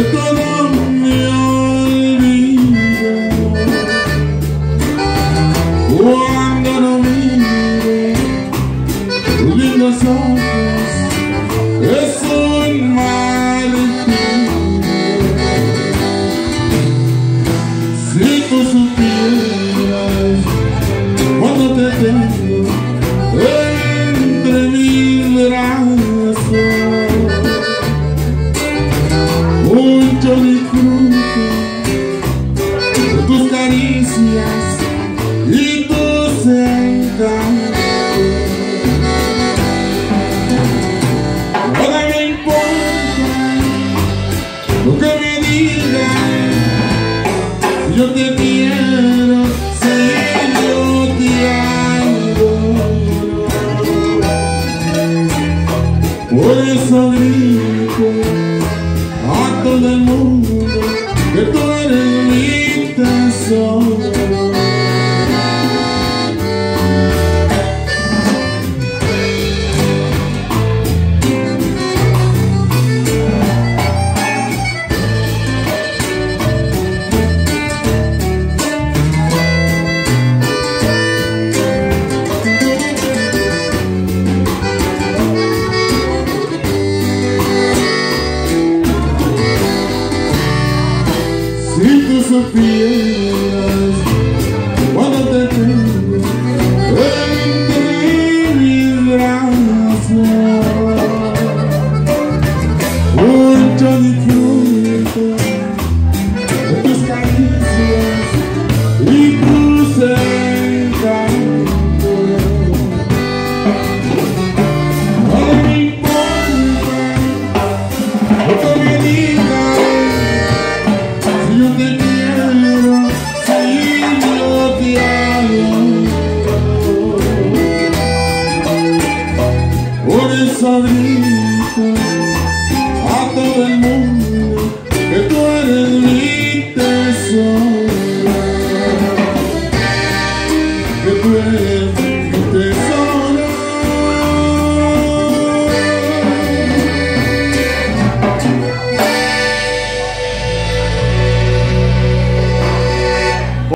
Cuando me lindos ojos Es un malentendido Si tú supieras cuando te tengo entre mis brazos mucho disfruto de tus caricias lo que me digan yo te quiero, te adoro Por eso grito a todo el mundo que tú eres mi tesoro Si tú supieras cuando te tengo entre mis brazos, mucho disfruto people. After the moon.